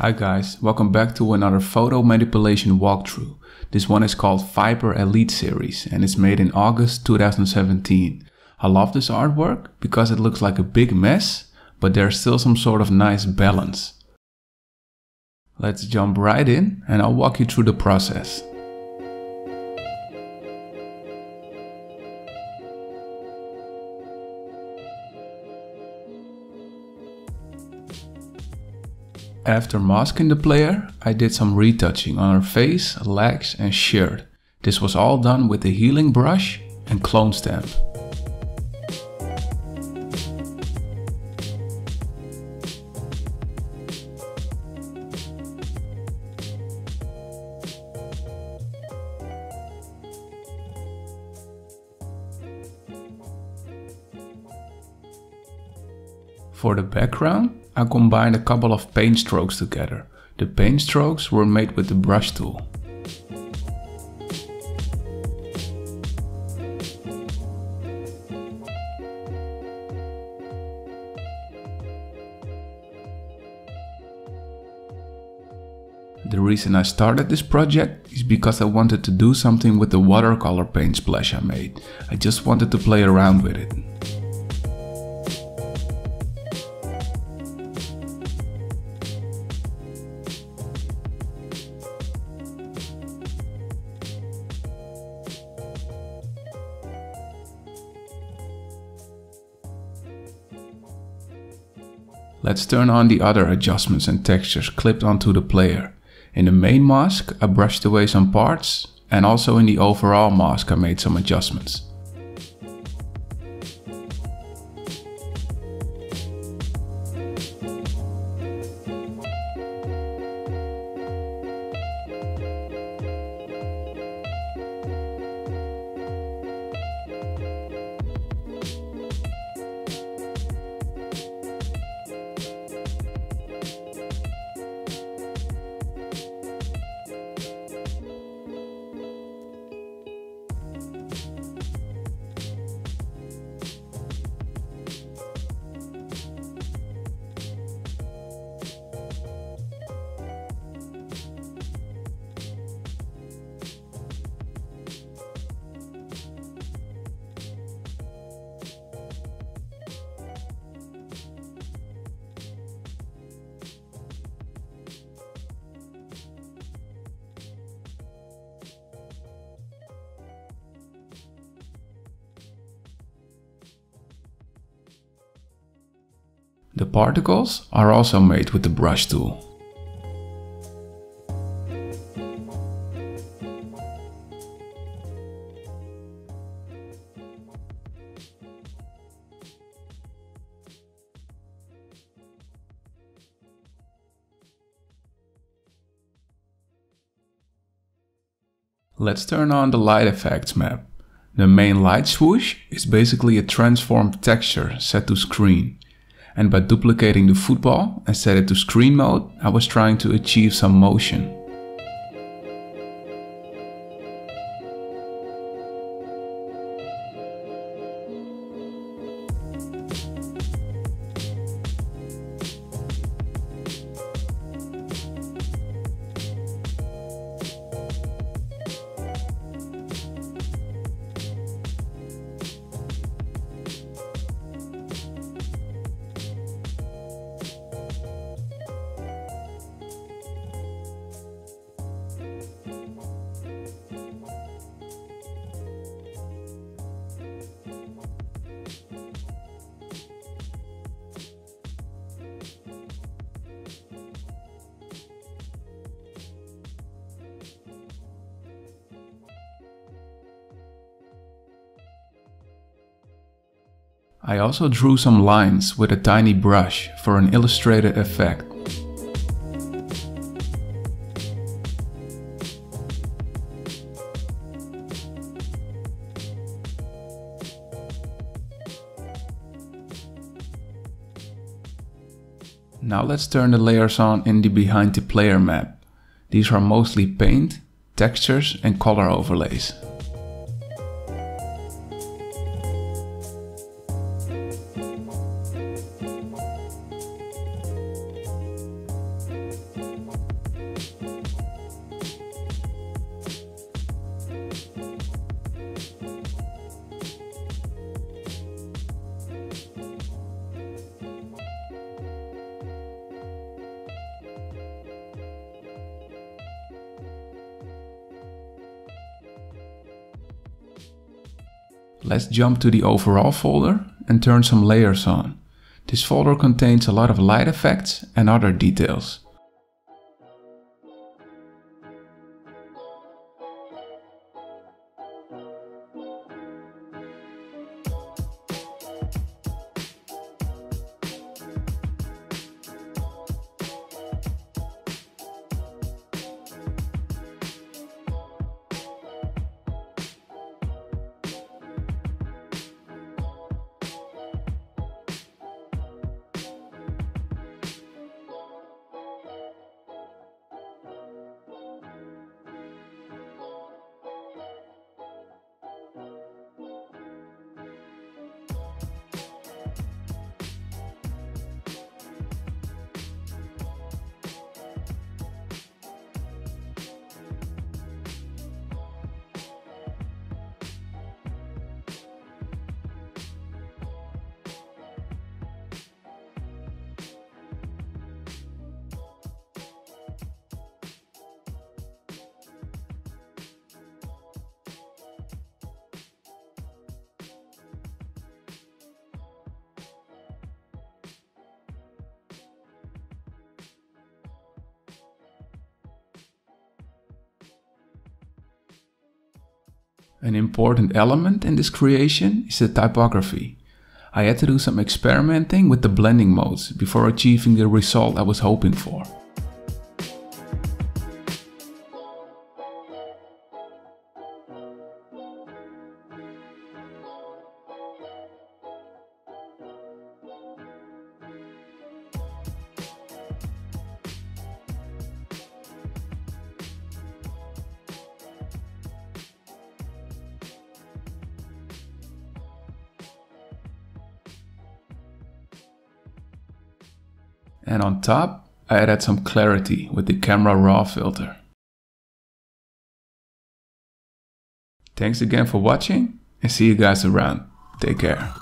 Hi guys, welcome back to another photo manipulation walkthrough. This one is called Viper Elite Series and it's made in August 2017. I love this artwork because it looks like a big mess, but there's still some sort of nice balance. Let's jump right in and I'll walk you through the process. After masking the player, I did some retouching on her face, legs and shirt. This was all done with the healing brush and clone stamp. For the background, I combined a couple of paint strokes together. The paint strokes were made with the brush tool. The reason I started this project is because I wanted to do something with the watercolor paint splash I made. I just wanted to play around with it. Let's turn on the other adjustments and textures clipped onto the player. In the main mask I brushed away some parts and also in the overall mask I made some adjustments. The particles are also made with the brush tool. Let's turn on the light effects map. The main light swoosh is basically a transformed texture set to screen. And by duplicating the football and set it to screen mode, I was trying to achieve some motion. I also drew some lines with a tiny brush for an illustrated effect. Now let's turn the layers on in the behind the player map. These are mostly paint, textures and color overlays. Let's jump to the overall folder and turn some layers on. This folder contains a lot of light effects and other details. An important element in this creation is the typography. I had to do some experimenting with the blending modes before achieving the result I was hoping for. And on top, I added some clarity with the camera raw filter. Thanks again for watching and see you guys around. Take care.